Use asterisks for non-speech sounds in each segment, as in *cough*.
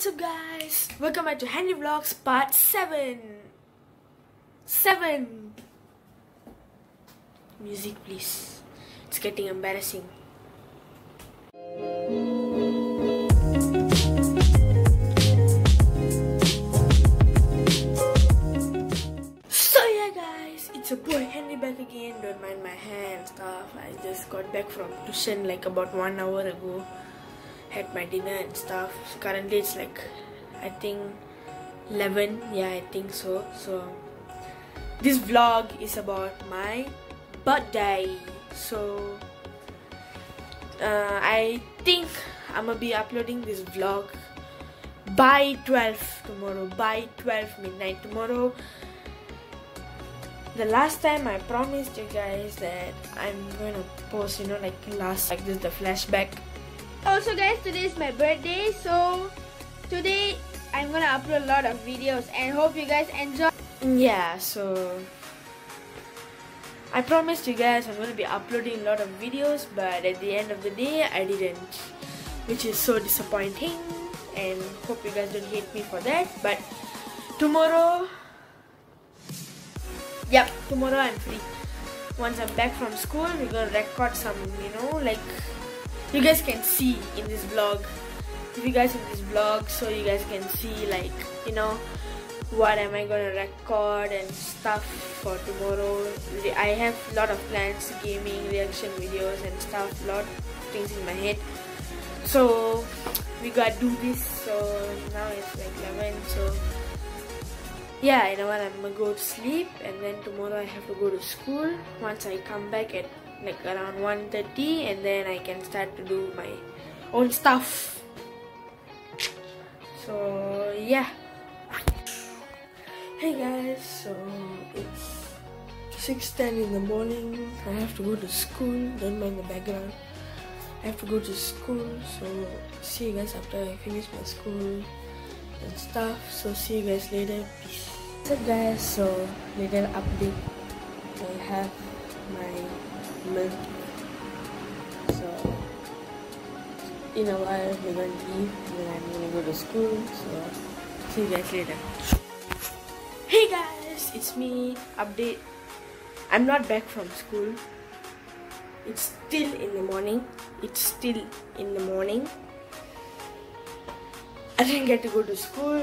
what's up guys? Welcome back to Henry Vlogs part 7. 7. Music please. It's getting embarrassing. So yeah guys, it's your boy Henry back again. Don't mind my hair and stuff. I just got back from tuition like about one hour ago. Had my dinner and stuff. Currently it's like I think 11. Yeah, I think so. So this vlog is about my birthday. So uh, I think I'm gonna be uploading this vlog by 12 tomorrow. By 12 midnight tomorrow the last time I promised you guys that I'm gonna post, you know, like last, like this, the flashback. Also guys, today is my birthday, so today I'm gonna upload a lot of videos and hope you guys enjoy. Mm, yeah, so I promised you guys I'm gonna be uploading a lot of videos, but at the end of the day, I didn't, which is so disappointing. And hope you guys don't hate me for that. But tomorrow Yep, tomorrow I'm free. Once I'm back from school, we're gonna record some, you know, like you guys can see in this vlog. If you guys in this vlog, so you guys can see, like, you know, what am I gonna record and stuff for tomorrow. I have a lot of plans, gaming, reaction videos, and stuff. Lot of things in my head. So we gotta do this. So now it's like 11. So yeah, you know what, I'm gonna go to sleep and then tomorrow I have to go to school. Once I come back at like around 1.30 and then I can start to do my own stuff. So yeah. Hey guys, so it's 6.10 in the morning. I have to go to school, don't mind the background. I have to go to school, so see you guys after I finish my school and stuff. So see you guys later. Peace. So guys, so little update. I have my milk. So in a while we're gonna leave and then I'm gonna go to school. So see you guys later. Hey guys, it's me. Update. I'm not back from school. It's still in the morning. It's still in the morning. I didn't get to go to school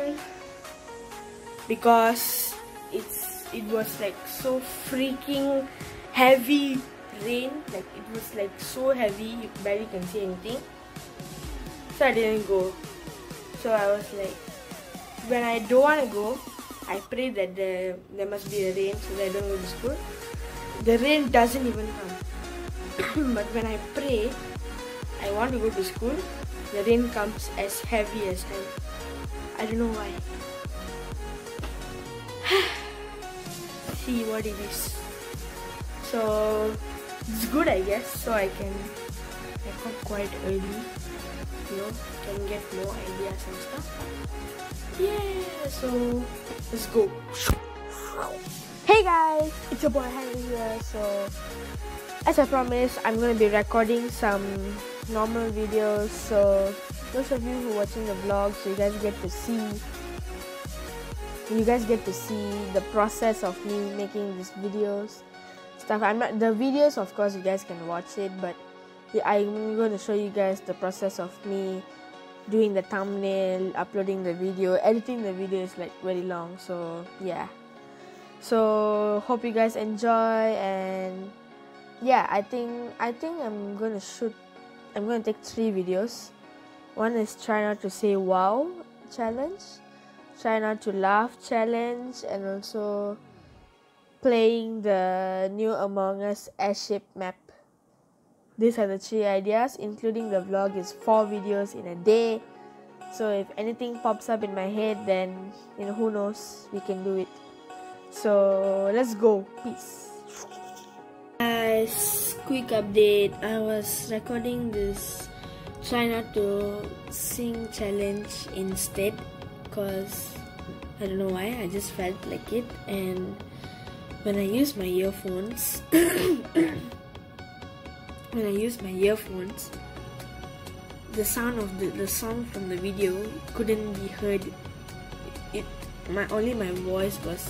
because it's it was like so freaking heavy rain. Like it was like so heavy you barely can see anything. So I didn't go. So I was like when I don't want to go I pray that there, there must be a rain so that I don't go to school. The rain doesn't even come. *coughs* But when I pray I want to go to school the rain comes as heavy as hell. I don't know why. *sighs* See what it is. So it's good I guess so I can wake up quite early you know can get more ideas and stuff. Yeah so let's go. Hey guys it's your boy Henry here so as I promised I'm gonna be recording some normal videos so those of you who are watching the vlog so you guys get to see you guys get to see the process of me making these videos stuff. I'm not the videos of course you guys can watch it but i'm going to show you guys the process of me doing the thumbnail uploading the video editing the video is like very long so yeah. So hope you guys enjoy and yeah i think i think i'm gonna shoot i'm gonna take three videos one is try not to say wow challenge try not to laugh challenge and also playing the new Among Us airship map. These are the three ideas, including the vlog is four videos in a day. So if anything pops up in my head, then you know who knows, we can do it. So let's go. Peace. Guys, quick update. I was recording this. Try not to sing challenge instead because I don't know why. I just felt like it. And when I use my earphones *coughs* when I use my earphones the sound of the, the song from the video couldn't be heard. It my only my voice was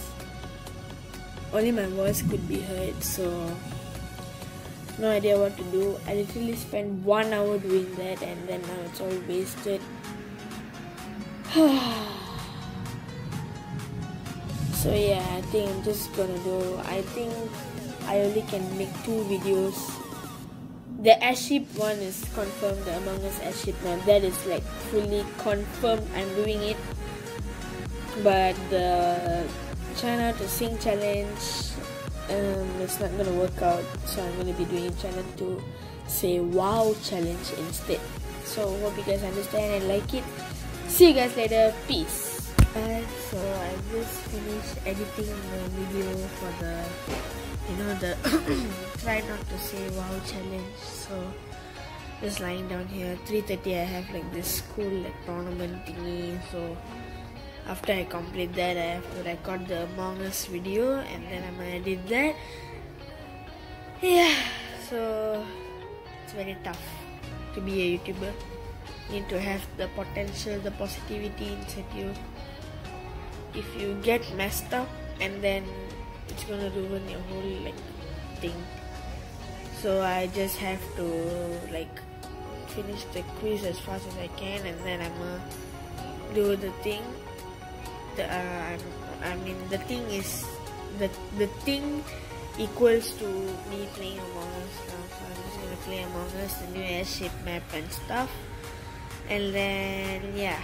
only my voice could be heard. So no idea what to do. I literally spent one hour doing that and then now it's all wasted. *sighs* So yeah i think i'm just gonna do i think i only can make two videos. The airship one is confirmed the among us airship one that is like fully confirmed. I'm doing it. But the china to sing challenge it's not gonna work out so i'm gonna be doing china to say wow challenge instead. So hope you guys understand and like it. See you guys later. Peace. Guys so I just finished editing the video for the you know the *coughs* try not to say wow challenge. So just lying down here. 3.30 I have like this cool like tournament thingy. So after I complete that I have to record the Among Us video and then I'm gonna edit that. Yeah so it's very tough to be a YouTuber. You need to have the potential the positivity inside you. If you get messed up and then it's gonna ruin your whole like thing. So I just have to like finish the quiz as fast as I can and then I'm gonna do the thing the, uh, I mean the thing is the the thing equals to me playing Among Us now so I'm just gonna play Among Us the new airship map and stuff and then yeah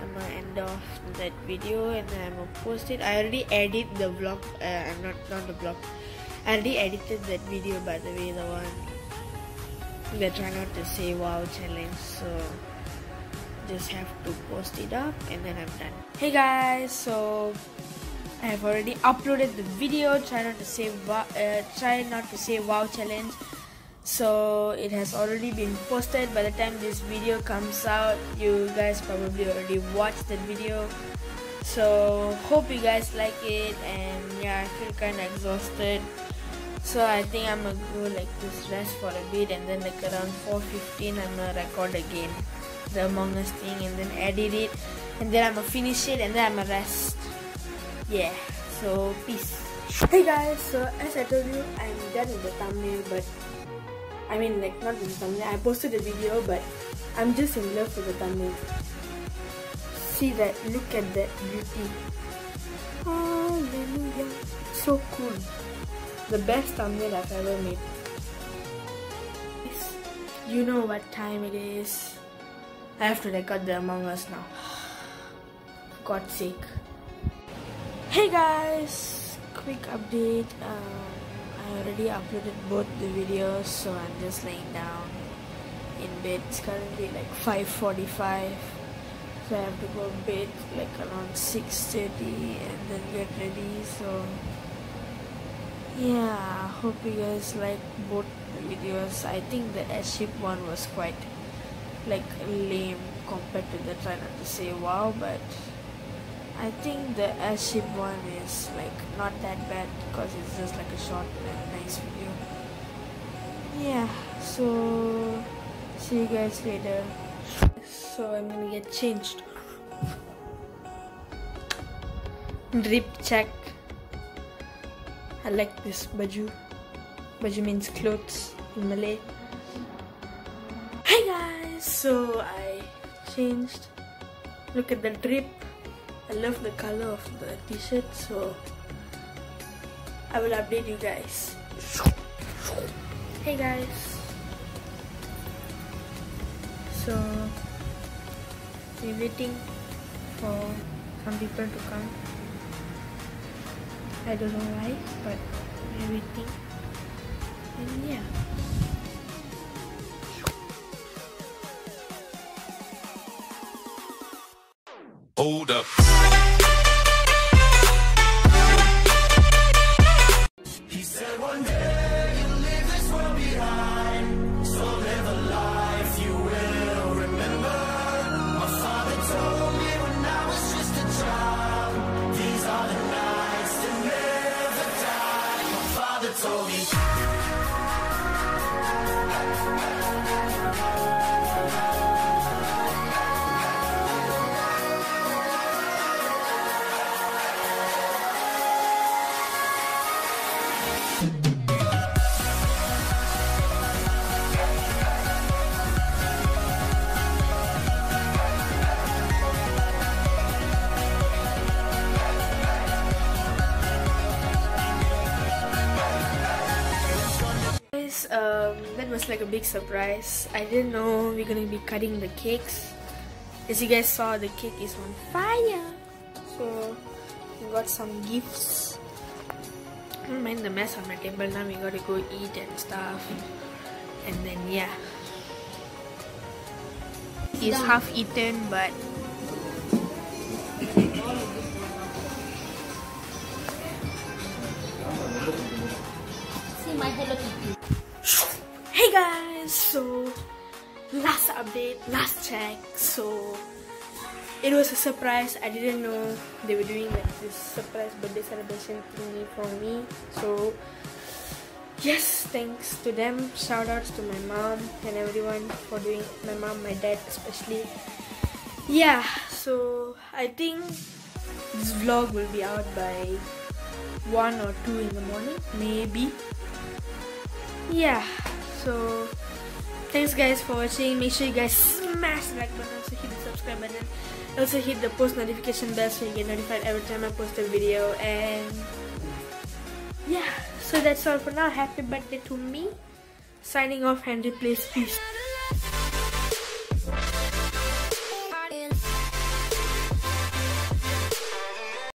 I'm gonna end off that video and I'm gonna post it. I already edit the vlog. Uh, I'm not not the vlog. I already edited that video by the way, the one that try not to say wow challenge. So just have to post it up and then I'm done. Hey guys, so I have already uploaded the video. Try not to say wow, uh, try not to say wow challenge so it has already been posted by the time this video comes out you guys probably already watched that video so hope you guys like it and yeah I feel kind of exhausted so I think I'm gonna go like this rest for a bit and then like around 4.15 I'm gonna record again the Among Us thing and then edit it and then I'm gonna finish it and then I'm gonna rest yeah so peace hey guys so as I told you I'm done with the thumbnail but I mean like not with the thumbnail. I posted a video but I'm just in love with the thumbnail. See that, look at that beauty. Hallelujah. So cool. The best thumbnail I've ever made. You know what time it is. I have to record the Among Us now. For *sighs* God's sake. Hey guys! Quick update. Um, I already uploaded both the videos so I'm just laying down in bed it's currently like 5.45 so I have to go to bed like around 6.30 and then get ready so yeah hope you guys like both the videos I think the airship one was quite like lame compared to the try not to say wow but I think the airship one is like not that bad because it's just like a short and nice video. Yeah, so see you guys later. So I'm gonna get changed. Drip check. I like this baju. Baju means clothes in Malay. So I changed. Look at the drip. I love the color of the t-shirt so I will update you guys. Hey guys. So we're waiting for some people to come. I don't know why but we're waiting. And yeah Hold up. Um, just like a big surprise. I didn't know we're gonna be cutting the cakes. As you guys saw, the cake is on fire. So we got some gifts. I don't mind the mess on my table now. We gotta go eat and stuff. And then yeah, it's half eaten, but See my Hello Kitty. So last update, last check. So it was a surprise. I didn't know they were doing like this surprise birthday celebration thingy for me. So yes, thanks to them. Shout outs to my mom and everyone for doing my mom, my dad especially. Yeah, so I think this vlog will be out by one or two in the morning, maybe yeah so thanks guys for watching. Make sure you guys smash the like button. Also hit the subscribe button. Also hit the post notification bell so you get notified every time i post a video. And yeah. So that's all for now. Happy birthday to me. Signing off henry please peace